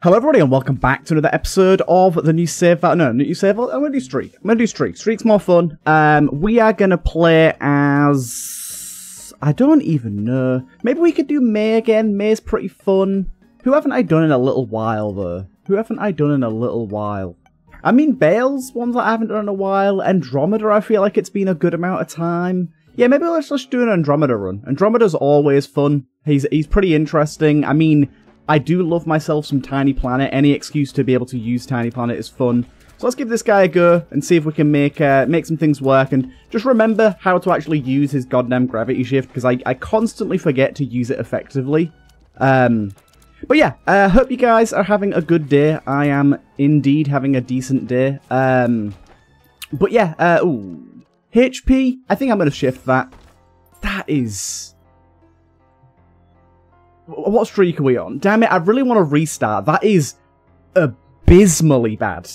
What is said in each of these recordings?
Hello everybody and welcome back to another episode of the new save no, no new save I'm gonna do streak. I'm gonna do streak. Streak's more fun. Um we are gonna play as I don't even know. Maybe we could do Mei again. Mei's pretty fun. Who haven't I done in a little while though? Who haven't I done in a little while? I mean Bale's ones that I haven't done in a while. Andromeda I feel like it's been a good amount of time. Yeah, maybe let's just do an Andromeda run. Andromeda's always fun. He's he's pretty interesting. I mean, I do love myself some Tiny Planet. Any excuse to be able to use Tiny Planet is fun. So let's give this guy a go and see if we can make uh, make some things work. And just remember how to actually use his goddamn gravity shift, because I, I constantly forget to use it effectively. Um, but yeah, I uh, hope you guys are having a good day. I am indeed having a decent day. Um, but yeah, uh, ooh, HP, I think I'm going to shift that. That is what streak are we on? Damn it, I really want to restart. That is abysmally bad.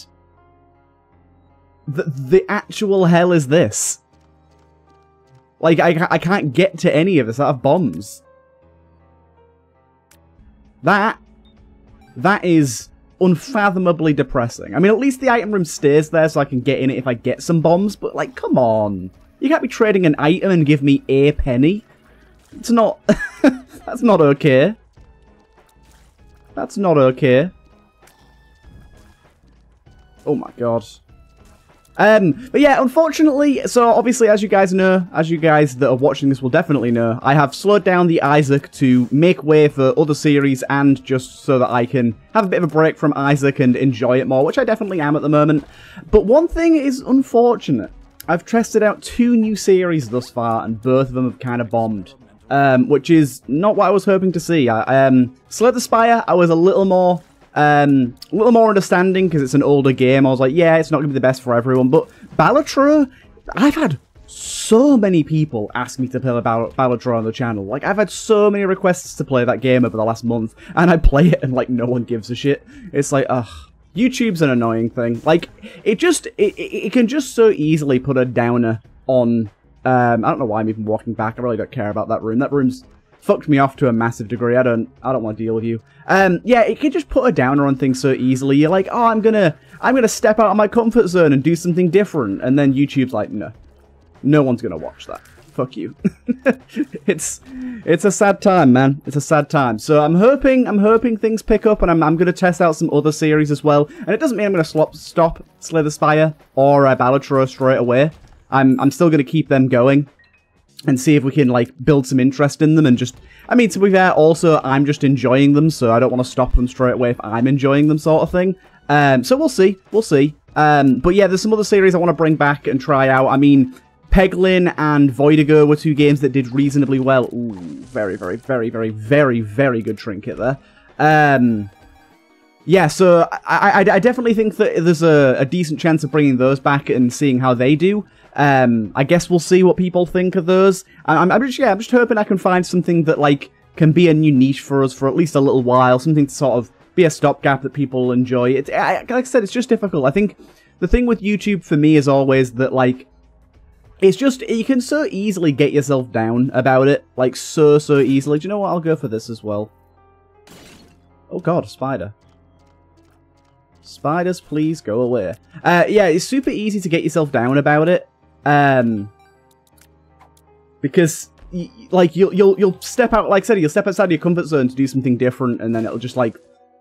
The, the actual hell is this? Like, I, I can't get to any of this. I have bombs. That, that is unfathomably depressing. I mean, at least the item room stays there so I can get in it if I get some bombs, but like, come on. You can't be trading an item and give me a penny. It's not... That's not okay. That's not okay. Oh my god. Um, but yeah, unfortunately, so obviously, as you guys know, as you guys that are watching this will definitely know, I have slowed down the Isaac to make way for other series and just so that I can have a bit of a break from Isaac and enjoy it more, which I definitely am at the moment. But one thing is unfortunate. I've tested out two new series thus far, and both of them have kind of bombed um, which is not what I was hoping to see. I, um, Slay the Spire, I was a little more, um, a little more understanding because it's an older game. I was like, yeah, it's not going to be the best for everyone. But Balatro, I've had so many people ask me to play Bal Balatro on the channel. Like, I've had so many requests to play that game over the last month, and I play it and, like, no one gives a shit. It's like, ugh. YouTube's an annoying thing. Like, it just, it, it, it can just so easily put a downer on um, I don't know why I'm even walking back. I really don't care about that room. That room's fucked me off to a massive degree. I don't I don't want to deal with you. Um, yeah, it can just put a downer on things so easily. You're like, oh, I'm gonna I'm gonna step out of my comfort zone and do something different, and then YouTube's like, no, no one's gonna watch that. Fuck you. it's it's a sad time, man. It's a sad time. So I'm hoping I'm hoping things pick up, and I'm I'm gonna test out some other series as well. And it doesn't mean I'm gonna stop stop Slay the Spire or uh, Balatro straight away. I'm I'm still going to keep them going and see if we can like build some interest in them and just I mean to be fair also I'm just enjoying them so I don't want to stop them straight away if I'm enjoying them sort of thing. Um so we'll see we'll see. Um but yeah there's some other series I want to bring back and try out. I mean Peglin and Voidigo were two games that did reasonably well. Ooh, very very very very very very good trinket there. Um yeah, so I, I, I, definitely think that there's a, a, decent chance of bringing those back and seeing how they do. Um, I guess we'll see what people think of those. I'm, I'm just yeah, I'm just hoping I can find something that like can be a new niche for us for at least a little while, something to sort of be a stopgap that people enjoy. It's like I said, it's just difficult. I think the thing with YouTube for me is always that like it's just you can so easily get yourself down about it, like so so easily. Do you know what? I'll go for this as well. Oh god, spider. Spiders, please go away. Uh, yeah, it's super easy to get yourself down about it. Um, because like you'll you'll you'll step out, like I said, you'll step outside your comfort zone to do something different, and then it'll just like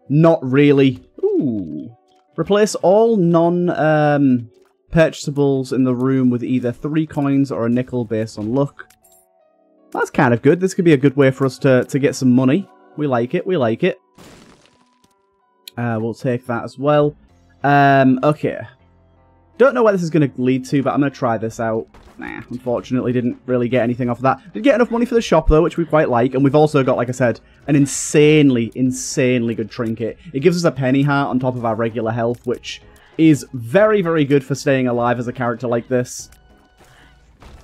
not really. Ooh, replace all non um purchasables in the room with either three coins or a nickel based on luck. That's kind of good. This could be a good way for us to to get some money. We like it. We like it. Uh, we'll take that as well. Um, okay. Don't know where this is going to lead to, but I'm going to try this out. Nah, unfortunately didn't really get anything off of that. Did get enough money for the shop, though, which we quite like. And we've also got, like I said, an insanely, insanely good trinket. It gives us a penny heart on top of our regular health, which is very, very good for staying alive as a character like this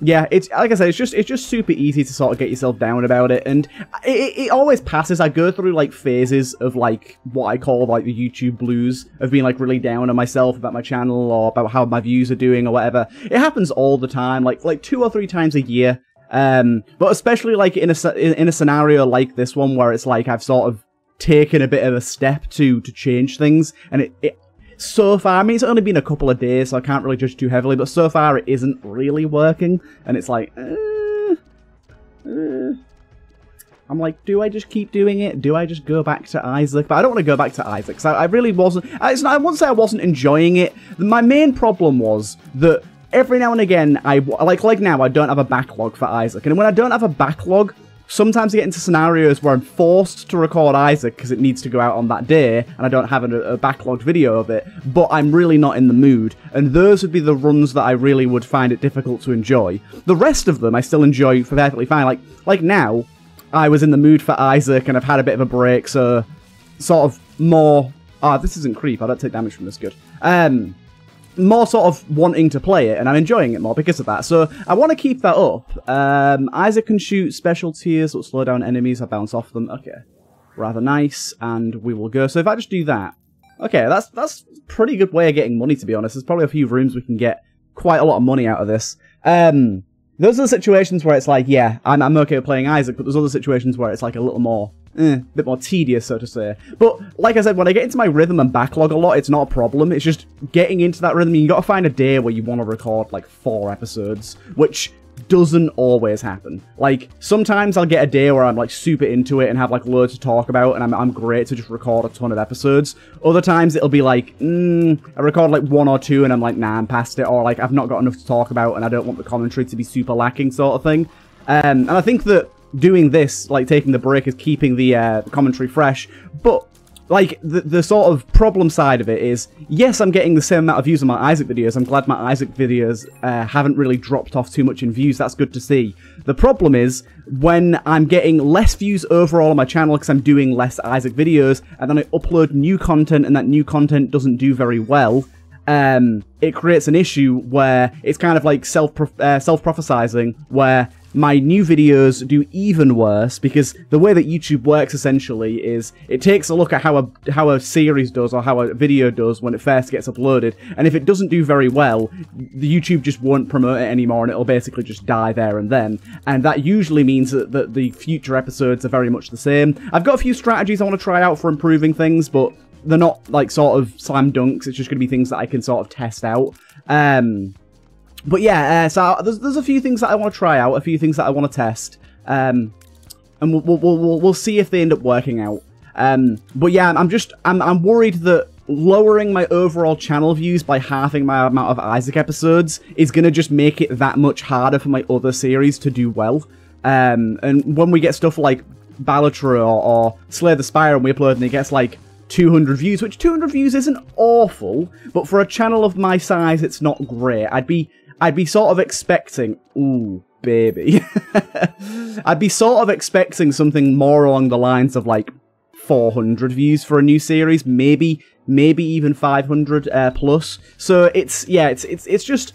yeah, it's like I said, it's just it's just super easy to sort of get yourself down about it, and it, it always passes. I go through like phases of like what I call like the YouTube blues of being like really down on myself about my channel or about how my views are doing or whatever. It happens all the time, like like two or three times a year. Um, but especially like in a in, a scenario like this one where it's like I've sort of taken a bit of a step to to change things, and it, it so far, I mean, it's only been a couple of days, so I can't really judge too heavily, but so far it isn't really working, and it's like, uh, uh. I'm like, do I just keep doing it? Do I just go back to Isaac? But I don't want to go back to Isaac, because I, I, really wasn't, I, I won't say I wasn't enjoying it. My main problem was that every now and again, I, like, like now, I don't have a backlog for Isaac, and when I don't have a backlog, Sometimes I get into scenarios where I'm forced to record Isaac because it needs to go out on that day and I don't have a, a, backlogged video of it, but I'm really not in the mood. And those would be the runs that I really would find it difficult to enjoy. The rest of them I still enjoy perfectly fine. Like, like now, I was in the mood for Isaac and I've had a bit of a break, so sort of more... Ah, oh, this isn't creep. I don't take damage from this. Good. Um, more sort of wanting to play it, and I'm enjoying it more because of that. So I want to keep that up. Um, Isaac can shoot special tears that slow down enemies. I bounce off them. Okay, rather nice, and we will go. So if I just do that, okay, that's that's pretty good way of getting money. To be honest, there's probably a few rooms we can get quite a lot of money out of this. Um, those are the situations where it's like, yeah, I'm, I'm okay with playing Isaac, but there's other situations where it's like a little more eh, a bit more tedious, so to say. But like I said, when I get into my rhythm and backlog a lot, it's not a problem. It's just getting into that rhythm. You got to find a day where you want to record like four episodes, which doesn't always happen. Like, sometimes I'll get a day where I'm, like, super into it and have, like, loads to talk about, and I'm, I'm great to just record a ton of episodes. Other times it'll be like, mm, I record, like, one or two, and I'm like, nah, I'm past it, or, like, I've not got enough to talk about, and I don't want the commentary to be super lacking, sort of thing. Um, and I think that doing this, like taking the break, is keeping the uh, commentary fresh. But like the the sort of problem side of it is, yes, I'm getting the same amount of views on my Isaac videos. I'm glad my Isaac videos uh, haven't really dropped off too much in views. That's good to see. The problem is when I'm getting less views overall on my channel because I'm doing less Isaac videos, and then I upload new content, and that new content doesn't do very well. Um, it creates an issue where it's kind of like self uh, self prophesizing, where my new videos do even worse because the way that YouTube works essentially is it takes a look at how a how a series does or how a video does when it first gets uploaded, and if it doesn't do very well, the YouTube just won't promote it anymore, and it'll basically just die there and then. And that usually means that, that the future episodes are very much the same. I've got a few strategies I want to try out for improving things, but they're not like sort of slam dunks. It's just going to be things that I can sort of test out. Um, but yeah, uh, so there's, there's a few things that I want to try out, a few things that I want to test, um, and we'll, we'll, we'll, we'll see if they end up working out. Um, but yeah, I'm just, I'm, I'm worried that lowering my overall channel views by halving my amount of Isaac episodes is going to just make it that much harder for my other series to do well. Um, and when we get stuff like Balatro or, or Slay the Spire and we upload and it gets like 200 views, which 200 views isn't awful, but for a channel of my size, it's not great. I'd be I'd be sort of expecting, ooh, baby. I'd be sort of expecting something more along the lines of like 400 views for a new series, maybe, maybe even 500 uh, plus. So it's yeah, it's it's it's just.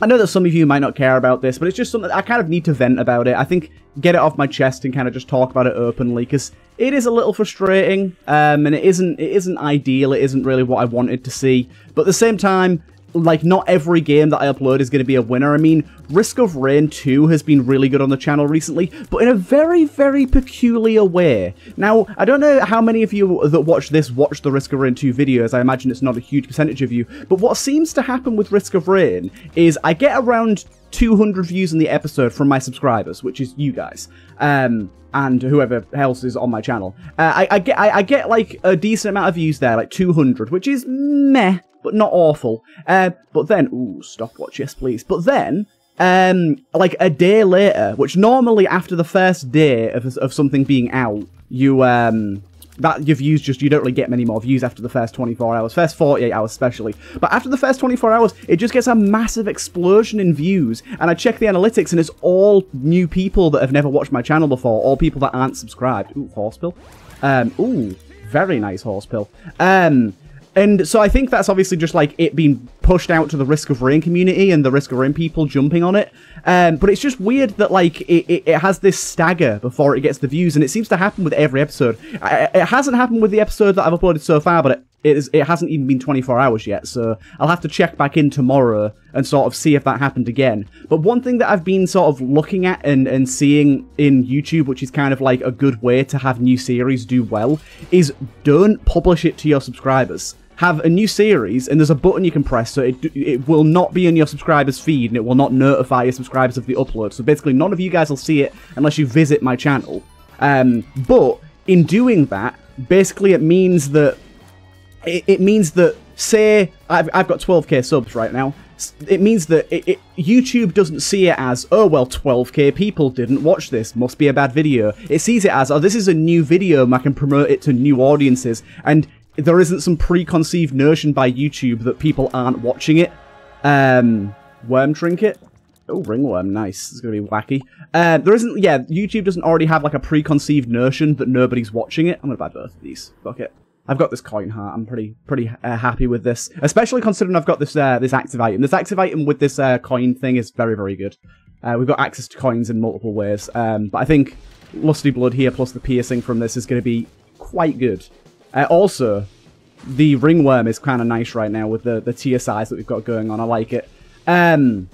I know that some of you might not care about this, but it's just something I kind of need to vent about it. I think get it off my chest and kind of just talk about it openly because it is a little frustrating, um, and it isn't it isn't ideal. It isn't really what I wanted to see, but at the same time, like not every game that I upload is going to be a winner. I mean, Risk of Rain 2 has been really good on the channel recently, but in a very, very peculiar way. Now, I don't know how many of you that watch this watch the Risk of Rain 2 videos. I imagine it's not a huge percentage of you, but what seems to happen with Risk of Rain is I get around 200 views in the episode from my subscribers, which is you guys. Um, and whoever else is on my channel. Uh, I, I, get I, I, get like a decent amount of views there, like 200, which is meh but not awful. Uh, but then, ooh, stopwatch, yes please. But then, um, like a day later, which normally after the first day of, of something being out, you, um, that your views just, you don't really get many more views after the first 24 hours, first 48 hours especially. But after the first 24 hours, it just gets a massive explosion in views. And I check the analytics and it's all new people that have never watched my channel before, all people that aren't subscribed. Ooh, horse pill. Um, ooh, very nice horse pill. Um, and so I think that's obviously just like it being pushed out to the Risk of Rain community and the Risk of Rain people jumping on it. Um, but it's just weird that like it, it, it, has this stagger before it gets the views, and it seems to happen with every episode. it hasn't happened with the episode that I've uploaded so far, but it it, is, it hasn't even been 24 hours yet, so I'll have to check back in tomorrow and sort of see if that happened again. But one thing that I've been sort of looking at and, and seeing in YouTube, which is kind of like a good way to have new series do well, is don't publish it to your subscribers. Have a new series, and there's a button you can press, so it, it will not be in your subscribers' feed, and it will not notify your subscribers of the upload. So basically, none of you guys will see it unless you visit my channel. Um, but in doing that, basically it means that it, it means that say I've, I've got 12k subs right now it means that it, it, YouTube doesn't see it as, oh, well, 12k people didn't watch this, must be a bad video. It sees it as, oh, this is a new video, and I can promote it to new audiences, and there isn't some preconceived notion by YouTube that people aren't watching it. Um, worm trinket? Oh, ringworm, nice. It's gonna be wacky. Uh, there isn't, yeah, YouTube doesn't already have like a preconceived notion that nobody's watching it. I'm gonna buy both of these. Fuck it. I've got this coin heart. I'm pretty pretty uh, happy with this, especially considering I've got this uh, this active item. This active item with this uh, coin thing is very very good. Uh, we've got access to coins in multiple ways, um, but I think Lusty Blood here plus the piercing from this is going to be quite good. Uh, also, the ringworm is kind of nice right now with the the size that we've got going on. I like it. Um,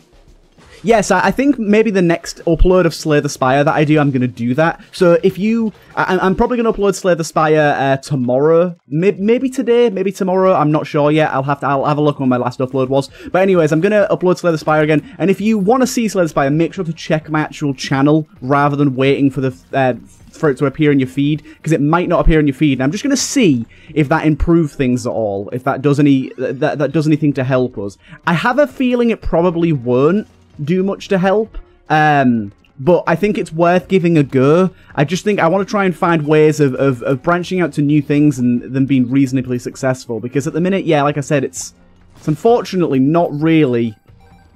yes, I, think maybe the next upload of Slay the Spire that I do, I'm going to do that. So if you... I, am probably going to upload Slay the Spire uh, tomorrow. Maybe, maybe today, maybe tomorrow. I'm not sure yet. I'll have to I'll have a look when my last upload was. But anyways, I'm going to upload Slay the Spire again. And if you want to see Slay the Spire, make sure to check my actual channel rather than waiting for the... Uh, for it to appear in your feed because it might not appear in your feed. And I'm just going to see if that improves things at all, if that does any that that does anything to help us. I have a feeling it probably won't do much to help. Um, but I think it's worth giving a go. I just think I want to try and find ways of, of, of branching out to new things and them being reasonably successful. Because at the minute, yeah, like I said, it's it's unfortunately not really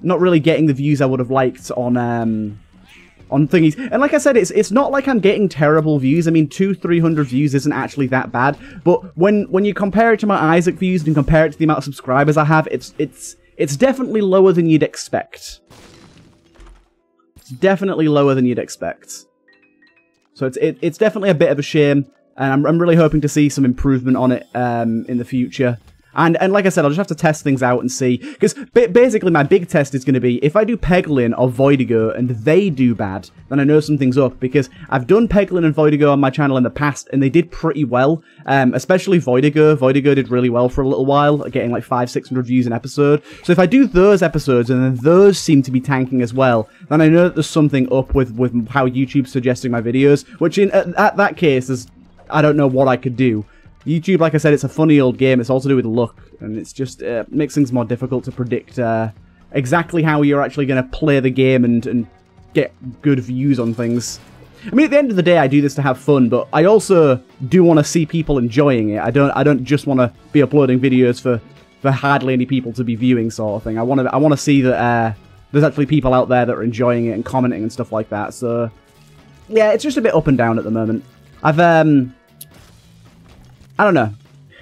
not really getting the views I would have liked on um on thingies. And like I said, it's it's not like I'm getting terrible views. I mean, two, three hundred views isn't actually that bad. But when when you compare it to my Isaac views and compare it to the amount of subscribers I have, it's it's it's definitely lower than you'd expect. It's definitely lower than you'd expect. So it's it, it's definitely a bit of a shame, and I'm, I'm really hoping to see some improvement on it um, in the future. And and like I said, I'll just have to test things out and see. Because basically, my big test is going to be if I do Peglin or Voidigo and they do bad, then I know something's up. Because I've done Peglin and Voidigo on my channel in the past, and they did pretty well. Um, especially Voidigo. Voidigo did really well for a little while, getting like five, six hundred views an episode. So if I do those episodes and then those seem to be tanking as well, then I know that there's something up with with how YouTube's suggesting my videos. Which in at, at that case is, I don't know what I could do. YouTube, like I said, it's a funny old game. It's all to do with luck, and it's just uh, makes things more difficult to predict uh, exactly how you're actually going to play the game and, and get good views on things. I mean, at the end of the day, I do this to have fun, but I also do want to see people enjoying it. I don't. I don't just want to be uploading videos for for hardly any people to be viewing, sort of thing. I want to. I want to see that uh, there's actually people out there that are enjoying it and commenting and stuff like that. So, yeah, it's just a bit up and down at the moment. I've um, I don't know.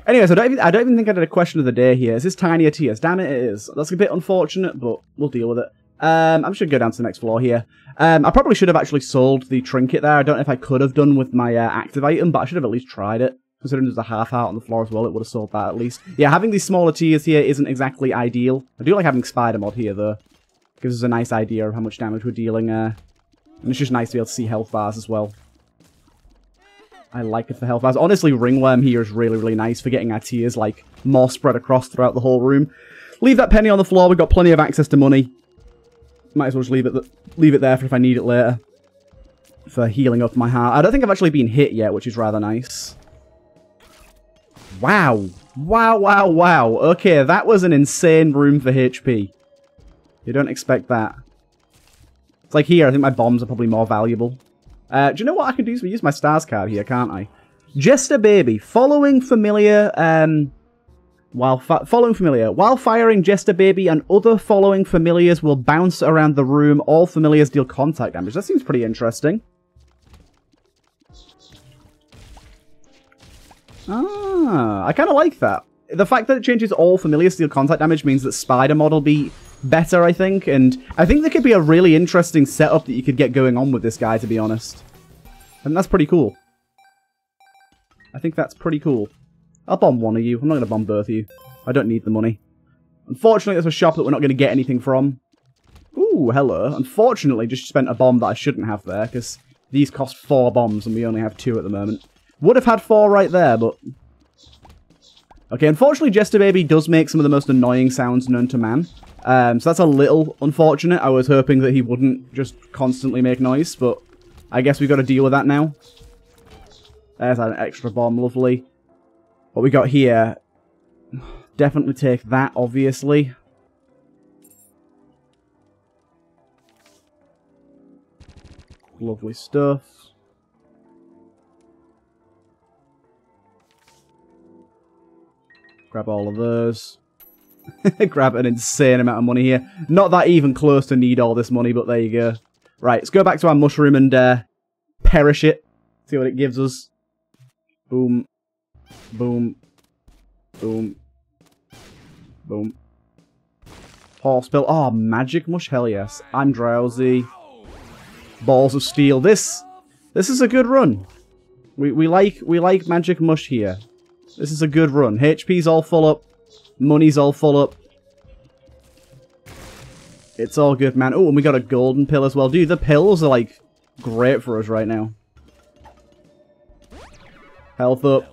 Anyways, I don't even I don't even think I did a question of the day here. Is this tinier tears? Damn it, it is. That's a bit unfortunate, but we'll deal with it. Um, I'm just gonna go down to the next floor here. Um, I probably should have actually sold the trinket there. I don't know if I could have done with my uh, active item, but I should have at least tried it. Considering there's a half heart on the floor as well, it would have sold that at least. Yeah, having these smaller tears here isn't exactly ideal. I do like having spider mod here though. Gives us a nice idea of how much damage we're dealing. Uh, and it's just nice to be able to see health bars as well. I like it for health bars. Honestly, Ringworm here is really, really nice for getting our tears, like, more spread across throughout the whole room. Leave that penny on the floor. We've got plenty of access to money. Might as well just leave it, leave it there for if I need it later. For healing up my heart. I don't think I've actually been hit yet, which is rather nice. Wow. Wow, wow, wow. Okay, that was an insane room for HP. You don't expect that. It's like here, I think my bombs are probably more valuable. Uh, do you know what I can do? Use my stars card here, can't I? Jester Baby. Following familiar... Um, while following familiar, while firing Jester Baby and other following familiars will bounce around the room, all familiars deal contact damage. That seems pretty interesting. Ah, I kind of like that. The fact that it changes all familiars deal contact damage means that Spider Model be better, I think. And I think there could be a really interesting setup that you could get going on with this guy, to be honest. And that's pretty cool. I think that's pretty cool. I'll bomb one of you. I'm not going to bomb both of you. I don't need the money. Unfortunately, there's a shop that we're not going to get anything from. Ooh, hello. Unfortunately, just spent a bomb that I shouldn't have there, because these cost four bombs and we only have two at the moment. Would have had four right there, but... Okay, unfortunately, Jester Baby does make some of the most annoying sounds known to man. Um, so that's a little unfortunate. I was hoping that he wouldn't just constantly make noise, but I guess we've got to deal with that now. There's an extra bomb, lovely. What we got here, definitely take that, obviously. Lovely stuff. Grab all of those. Grab an insane amount of money here. Not that even close to need all this money, but there you go. Right, let's go back to our mushroom and uh, perish it. See what it gives us. Boom. Boom. Boom. Boom. Horse pill. Oh, magic mush. Hell yes. I'm drowsy. Balls of steel. This this is a good run. We we like we like magic mush here. This is a good run. HP's all full up. Money's all full up. It's all good, man. Oh, and we got a golden pill as well. Dude, the pills are, like, great for us right now. Health up.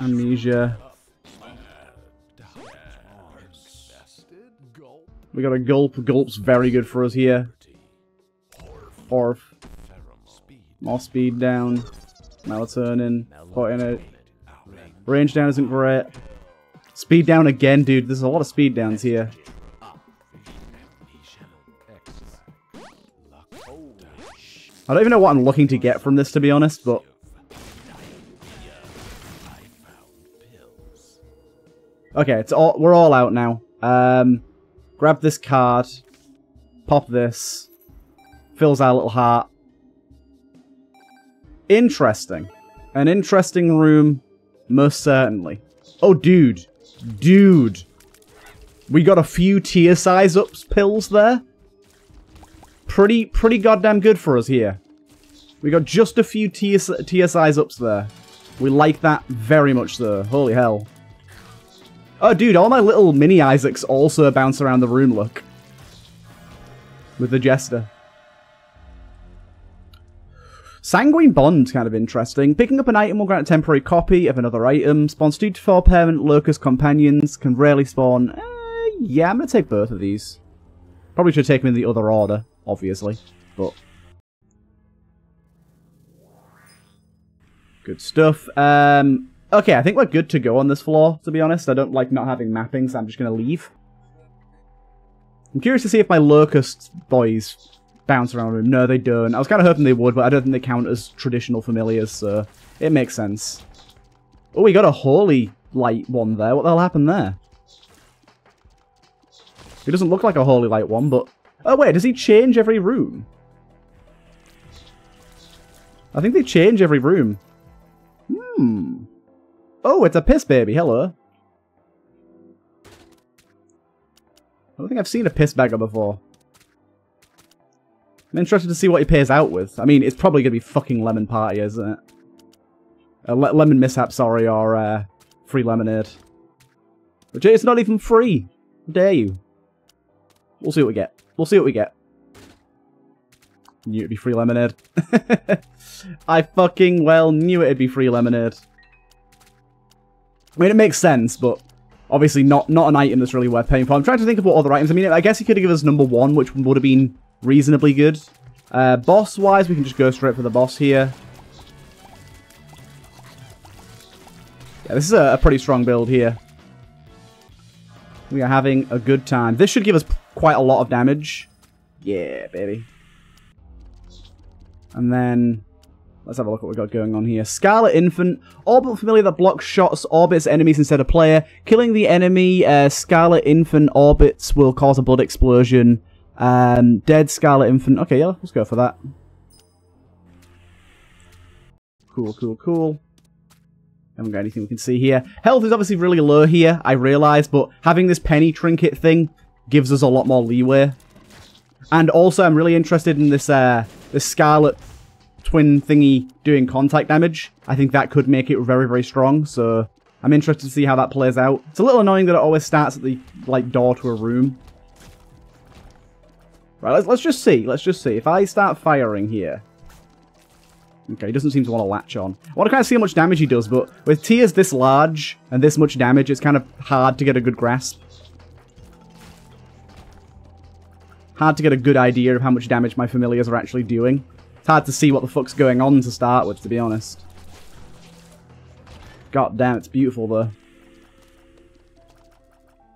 Amnesia. We got a gulp. Gulp's very good for us here. Orf. More speed down. Melatonin. Putting it. Range down isn't great. Speed down again, dude. There's a lot of speed downs here. I don't even know what I'm looking to get from this, to be honest, but... Okay, it's all we're all out now. Um, grab this card. Pop this. Fills our little heart. Interesting. An interesting room, most certainly. Oh, dude. Dude. We got a few tear size ups pills there. Pretty, pretty goddamn good for us here. We got just a few tear, tear size ups there. We like that very much so. Holy hell. Oh, dude, all my little mini Isaacs also bounce around the room, look. With the Jester. Sanguine Bond's kind of interesting. Picking up an item will grant a temporary copy of another item. Spawns 2 to 4 permanent locust companions. Can rarely spawn... Uh, yeah, I'm going to take both of these. Probably should take them in the other order, obviously. But... Good stuff. Um, okay, I think we're good to go on this floor, to be honest. I don't like not having mapping, so I'm just going to leave. I'm curious to see if my locust boys bounce around the room. No, they don't. I was kind of hoping they would, but I don't think they count as traditional familiars, so it makes sense. Oh, we got a holy light one there. What the hell happened there? He doesn't look like a holy light one, but... Oh, wait, does he change every room? I think they change every room. Hmm. Oh, it's a piss baby. Hello. I don't think I've seen a piss bagger before. I'm interested to see what he pays out with. I mean, it's probably going to be fucking Lemon Party, isn't it? Uh, le lemon Mishap, sorry, or uh, Free Lemonade. But it's not even free. How dare you? We'll see what we get. We'll see what we get. Knew it'd be free lemonade. I fucking well knew it'd be free lemonade. I mean, it makes sense, but obviously not not an item that's really worth paying for. I'm trying to think of what other items. I mean, I guess he could have given us number one, which would have been reasonably good. Uh, Boss-wise, we can just go straight for the boss here. Yeah, this is a, a pretty strong build here. We are having a good time. This should give us quite a lot of damage. Yeah, baby. And then, let's have a look at what we've got going on here. Scarlet Infant, orbital familiar that blocks shots, orbits enemies instead of player. Killing the enemy, uh, Scarlet Infant orbits will cause a blood explosion. Um, Dead Scarlet Infant. Okay, yeah, let's go for that. Cool, cool, cool. Haven't got anything we can see here. Health is obviously really low here, I realise, but having this penny trinket thing gives us a lot more leeway. And also, I'm really interested in this uh, this Scarlet twin thingy doing contact damage, I think that could make it very, very strong. So I'm interested to see how that plays out. It's a little annoying that it always starts at the like door to a room. Right, let's, let's just see. Let's just see. If I start firing here... Okay, he doesn't seem to want to latch on. I want to kind of see how much damage he does, but with tears this large and this much damage, it's kind of hard to get a good grasp. Hard to get a good idea of how much damage my familiars are actually doing. It's hard to see what the fuck's going on to start with, to be honest. God damn, it's beautiful, though.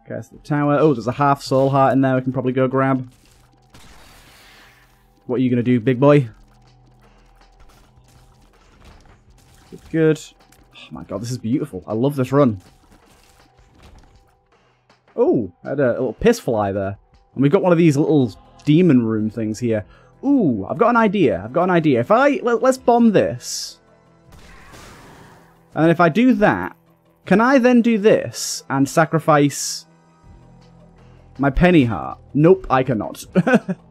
Okay, so the tower. Oh, there's a half soul heart in there we can probably go grab. What are you going to do, big boy? Good. Oh my god, this is beautiful. I love this run. Oh, I had a little piss fly there. And we've got one of these little demon room things here. Ooh, I've got an idea. I've got an idea. If I... Let, let's bomb this. And if I do that, can I then do this and sacrifice my penny heart? Nope, I cannot.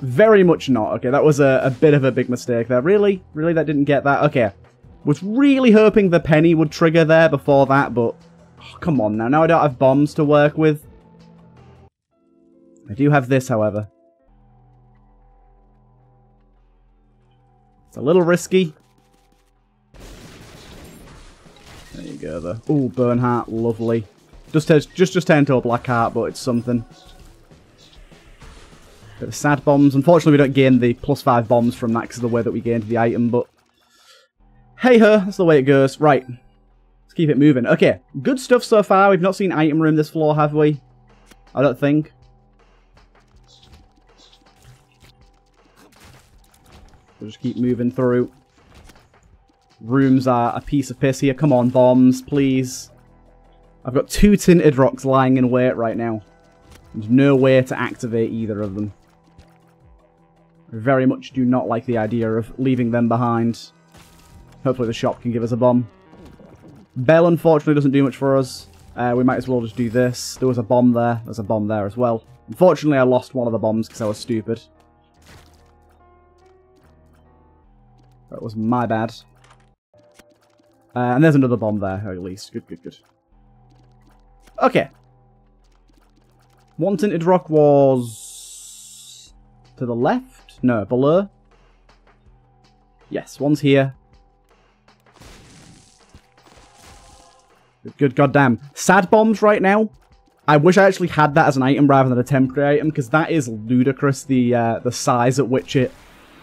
Very much not. Okay, that was a, a bit of a big mistake there. Really? Really, that didn't get that? Okay. Was really hoping the penny would trigger there before that, but... Oh, come on now. Now I don't have bombs to work with. I do have this, however. It's a little risky. There you go, though. Ooh, Bernhardt, lovely. Just just just turned to a black heart, but it's something. Bit of sad bombs. Unfortunately, we don't gain the plus five bombs from that because of the way that we gained the item, but... Hey ho, that's the way it goes. Right. Let's keep it moving. Okay, good stuff so far. We've not seen item room this floor, have we? I don't think. We'll just keep moving through. Rooms are a piece of piss here. Come on, bombs, please. I've got two tinted rocks lying in wait right now. There's no way to activate either of them. Very much do not like the idea of leaving them behind. Hopefully the shop can give us a bomb. Bell, unfortunately, doesn't do much for us. Uh, we might as well just do this. There was a bomb there. There's a bomb there as well. Unfortunately, I lost one of the bombs because I was stupid. That was my bad. Uh, and there's another bomb there, at least. Good, good, good. Okay. One tinted rock was... to the left? No, below. Yes, one's here. Good, goddamn. Sad bombs right now. I wish I actually had that as an item rather than a temporary item, because that is ludicrous, the uh, the size at which it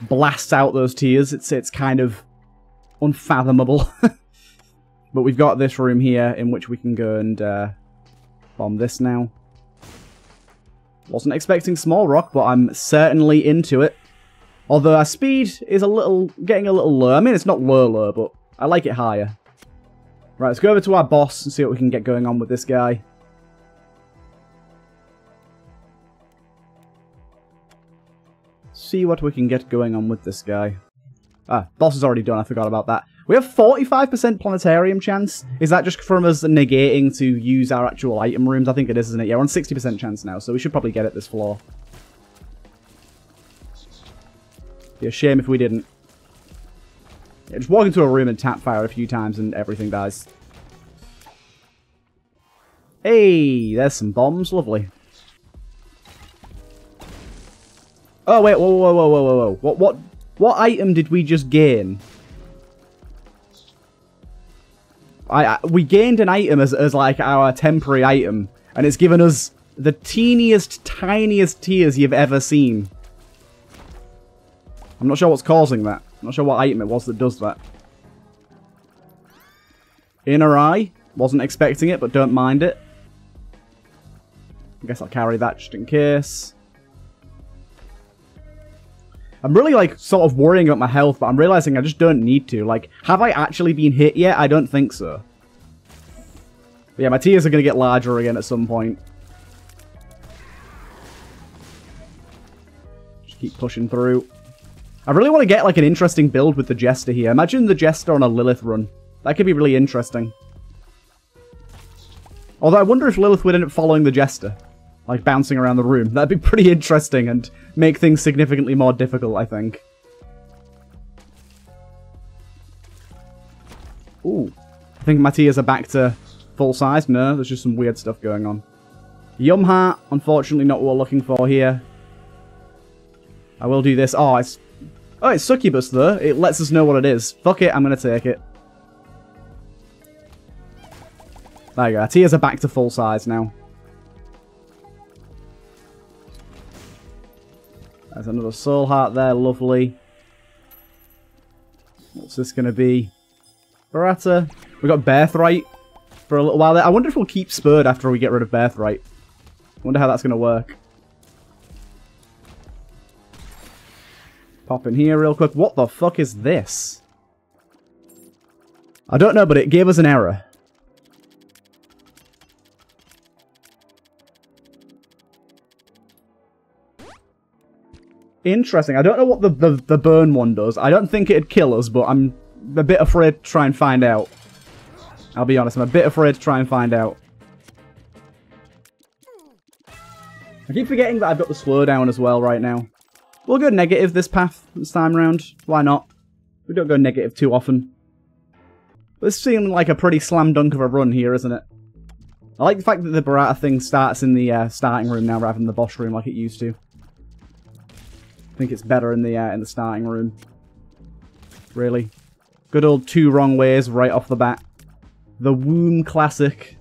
blasts out those tears. It's it's kind of unfathomable. but we've got this room here in which we can go and uh, bomb this now. Wasn't expecting small rock, but I'm certainly into it. Although our speed is a little getting a little low. I mean, it's not low low, but I like it higher. Right, let's go over to our boss and see what we can get going on with this guy. see what we can get going on with this guy. Ah, boss is already done. I forgot about that. We have 45% planetarium chance. Is that just from us negating to use our actual item rooms? I think it is, isn't it? Yeah, we're on 60% chance now, so we should probably get it this floor. Be a shame if we didn't. Yeah, just walk into a room and tap fire a few times and everything dies. Hey, there's some bombs. Lovely. Oh, wait, whoa, whoa, whoa, whoa, whoa, whoa. What, what, what item did we just gain? I, I we gained an item as, as like our temporary item, and it's given us the teeniest, tiniest tears you've ever seen. I'm not sure what's causing that. I'm not sure what item it was that does that. Inner eye. Wasn't expecting it, but don't mind it. I guess I'll carry that just in case. I'm really, like, sort of worrying about my health, but I'm realizing I just don't need to. Like, have I actually been hit yet? I don't think so. But yeah, my tears are going to get larger again at some point. Just keep pushing through. I really want to get, like, an interesting build with the Jester here. Imagine the Jester on a Lilith run. That could be really interesting. Although I wonder if Lilith would end up following the Jester like bouncing around the room. That'd be pretty interesting and make things significantly more difficult, I think. Ooh. I think my tears are back to full size. No, there's just some weird stuff going on. Yum Heart, unfortunately not what we're looking for here. I will do this. Oh, it's... Oh, it's Succubus, though. It lets us know what it is. Fuck it, I'm going to take it. There you go. Our tears are back to full size now. There's another soul heart there. Lovely. What's this going to be? Barata. We got Birthright for a little while there. I wonder if we'll keep Spurred after we get rid of Birthright. I wonder how that's going to work. Pop in here real quick. What the fuck is this? I don't know, but it gave us an error. Interesting. I don't know what the, the, the burn one does. I don't think it'd kill us, but I'm a bit afraid to try and find out. I'll be honest, I'm a bit afraid to try and find out. I keep forgetting that I've got the slowdown as well right now. We'll go negative this path this time round. Why not? We don't go negative too often. This seems like a pretty slam dunk of a run here, isn't it? I like the fact that the Barata thing starts in the uh, starting room now rather than the boss room like it used to. I think it's better in the uh, in the starting room. Really. Good old two wrong ways right off the bat. The Womb Classic.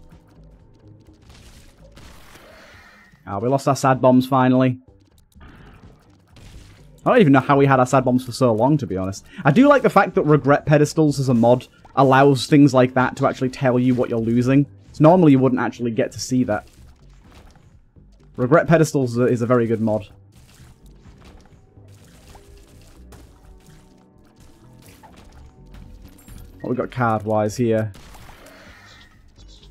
Ah, oh, we lost our sad bombs finally. I don't even know how we had our sad bombs for so long, to be honest. I do like the fact that regret pedestals as a mod allows things like that to actually tell you what you're losing. So normally you wouldn't actually get to see that. Regret pedestals is a very good mod. What we got card-wise here?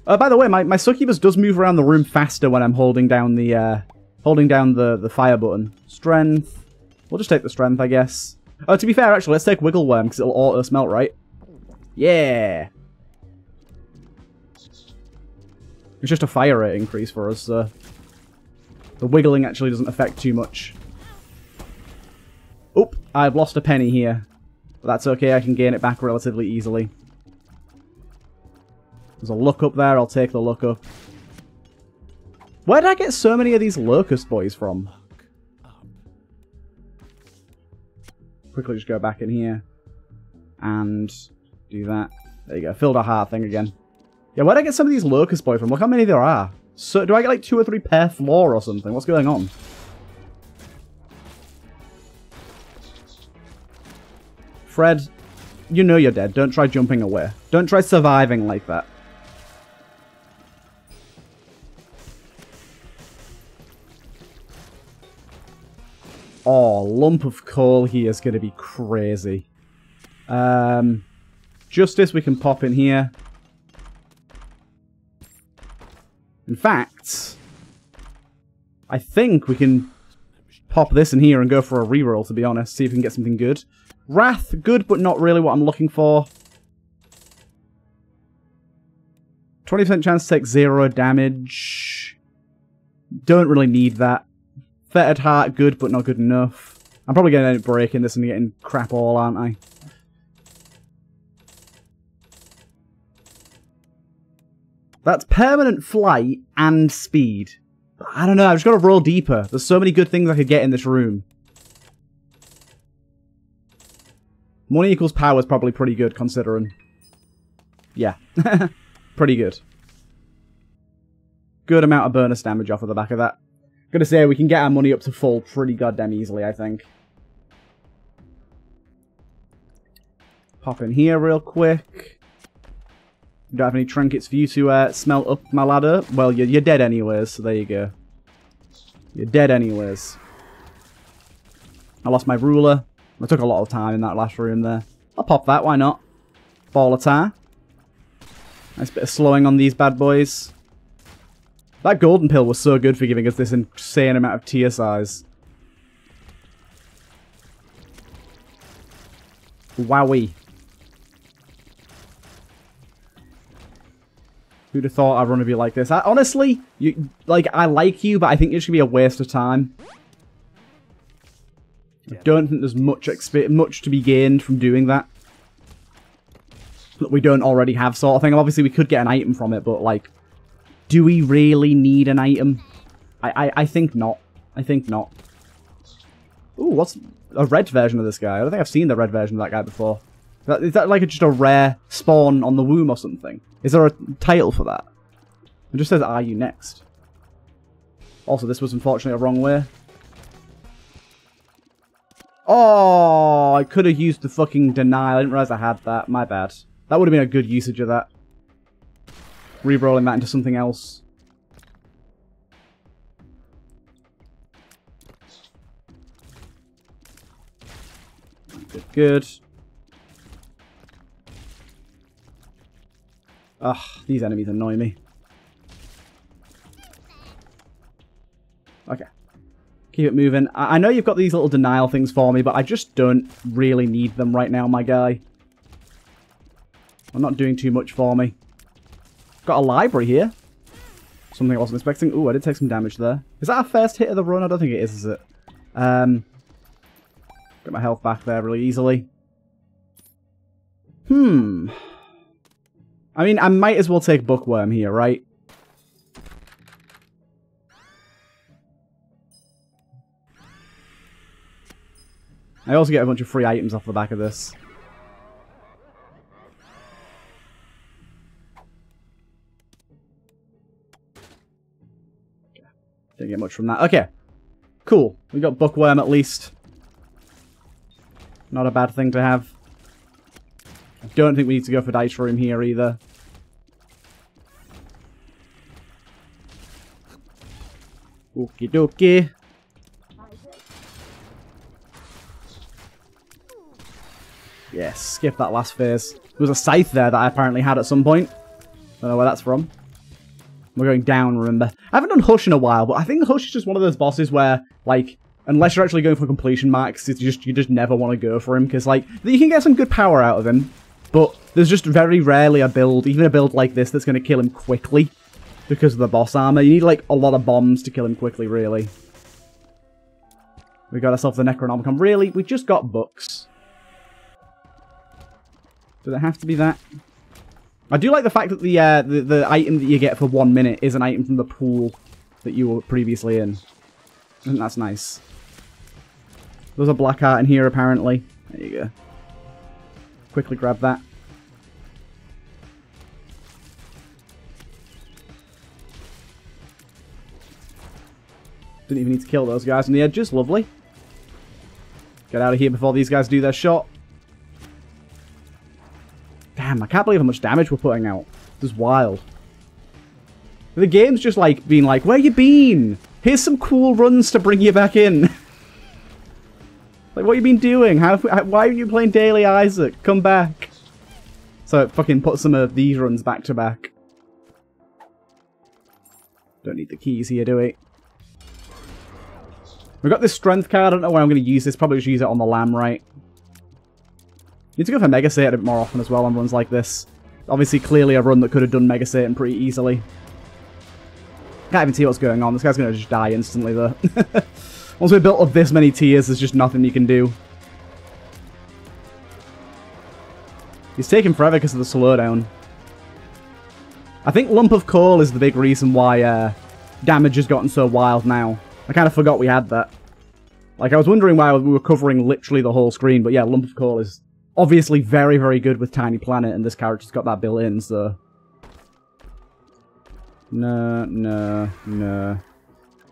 Uh, by the way, my, my succubus does move around the room faster when I'm holding down the uh, holding down the, the fire button. Strength. We'll just take the strength, I guess. Oh, to be fair, actually, let's take Wiggle Worm, because it'll auto-smelt, right? Yeah! It's just a fire rate increase for us, so... The wiggling actually doesn't affect too much. Oop, I've lost a penny here. But that's okay, I can gain it back relatively easily. There's a look up there, I'll take the look up. Where did I get so many of these locust boys from? Quickly just go back in here. And do that. There you go, filled our heart thing again. Yeah, where did I get some of these locust boys from? Look how many there are. So, do I get like two or three per floor or something? What's going on? Fred, you know you're dead. Don't try jumping away. Don't try surviving like that. Oh, lump of coal here is going to be crazy. Um, Justice we can pop in here. In fact, I think we can pop this in here and go for a reroll, to be honest. See if we can get something good. Wrath, good, but not really what I'm looking for. 20% chance to take zero damage. Don't really need that. Fettered Heart, good, but not good enough. I'm probably going to end up breaking this and getting crap all, aren't I? That's permanent flight and speed. I don't know, I've just got to roll deeper. There's so many good things I could get in this room. Money equals power is probably pretty good, considering. Yeah. pretty good. Good amount of bonus damage off of the back of that. Gonna say, we can get our money up to full pretty goddamn easily, I think. Pop in here real quick. Don't have any trinkets for you to uh, smelt up my ladder. Well, you're, you're dead anyways, so there you go. You're dead anyways. I lost my ruler. I took a lot of time in that last room there. I'll pop that, why not? Ball attack. Nice bit of slowing on these bad boys. That golden pill was so good for giving us this insane amount of size. Wowie. Who'd have thought I'd run to be like this? I, honestly, you like I like you, but I think it should be a waste of time. I don't think there's much much to be gained from doing that. that we don't already have sort of thing. Obviously, we could get an item from it, but, like, do we really need an item? I, I, I think not. I think not. Ooh, what's a red version of this guy? I don't think I've seen the red version of that guy before. Is that, is that like a, just a rare spawn on the womb or something? Is there a title for that? It just says, are you next? Also, this was unfortunately a wrong way. Oh, I could have used the fucking denial. I didn't realize I had that. My bad. That would have been a good usage of that. Re-rolling that into something else. Good, good. Ugh, these enemies annoy me. Okay. Keep it moving. I, I know you've got these little denial things for me, but I just don't really need them right now, my guy. I'm not doing too much for me. Got a library here. Something I wasn't expecting. Ooh, I did take some damage there. Is that our first hit of the run? I don't think it is, is it? Um, get my health back there really easily. Hmm. I mean, I might as well take Bookworm here, right? I also get a bunch of free items off the back of this. Didn't get much from that. Okay. Cool. We got Bookworm at least. Not a bad thing to have. I don't think we need to go for Dice Room here either. Okie dokie. Yes, skip that last phase. There was a scythe there that I apparently had at some point. Don't know where that's from. We're going down, remember. I haven't done Hush in a while, but I think Hush is just one of those bosses where, like, unless you're actually going for completion marks, it's just you just never want to go for him, because, like, you can get some good power out of him, but there's just very rarely a build, even a build like this, that's going to kill him quickly because of the boss armor. You need, like, a lot of bombs to kill him quickly, really. We got ourselves the Necronomicon. Really? We just got books. Does it have to be that? I do like the fact that the, uh, the the item that you get for one minute is an item from the pool that you were previously in. I think that's nice. There's a black art in here, apparently. There you go. Quickly grab that. Didn't even need to kill those guys on the edges. Lovely. Get out of here before these guys do their shot. Damn, I can't believe how much damage we're putting out. This is wild. The game's just like being like, where you been? Here's some cool runs to bring you back in. like, what you been doing? How, why are you playing Daily Isaac? Come back. So it fucking put some of these runs back to back. Don't need the keys here, do we? We've got this strength card. I don't know where I'm going to use this. Probably just use it on the lamb, right? Need to go for Mega Satan a bit more often as well on runs like this. Obviously, clearly a run that could have done Mega Satan pretty easily. Can't even see what's going on. This guy's going to just die instantly, though. Once we've built up this many tears, there's just nothing you can do. He's taking forever because of the slowdown. I think Lump of Coal is the big reason why uh, damage has gotten so wild now. I kind of forgot we had that. Like, I was wondering why we were covering literally the whole screen, but yeah, Lump of Coal is obviously very, very good with Tiny Planet, and this character's got that built in, so... No, no, no.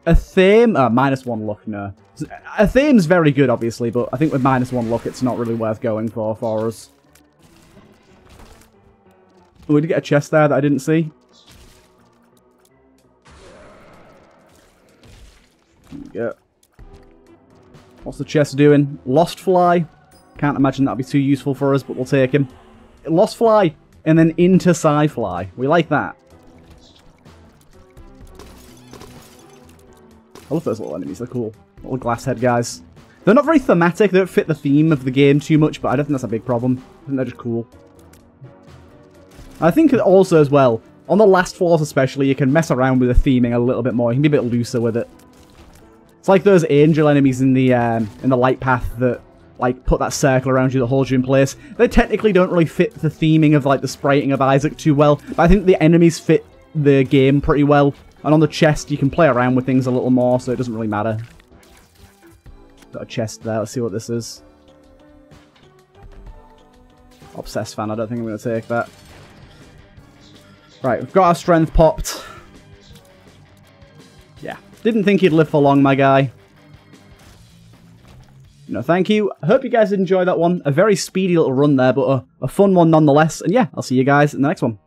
A theme? Uh, minus one luck, no. A theme's very good, obviously, but I think with minus one luck, it's not really worth going for for us. Oh, we did get a chest there that I didn't see. Yeah. What's the chest doing? Lost Fly. Can't imagine that'd be too useful for us, but we'll take him. Lost Fly, and then into Sci-Fly. We like that. I love those little enemies, they're cool. Little glass head guys. They're not very thematic, they don't fit the theme of the game too much, but I don't think that's a big problem. I think they're just cool. I think also as well, on the last floors especially, you can mess around with the theming a little bit more. You can be a bit looser with it. It's like those angel enemies in the um, in the light path that like put that circle around you that holds you in place. They technically don't really fit the theming of like the spriting of Isaac too well, but I think the enemies fit the game pretty well. And on the chest, you can play around with things a little more, so it doesn't really matter. Got a chest there. Let's see what this is. Obsessed fan. I don't think I'm going to take that. Right, we've got our strength popped. Yeah. Didn't think he'd live for long, my guy. No, thank you. I hope you guys did enjoy that one. A very speedy little run there, but a, a fun one nonetheless. And yeah, I'll see you guys in the next one.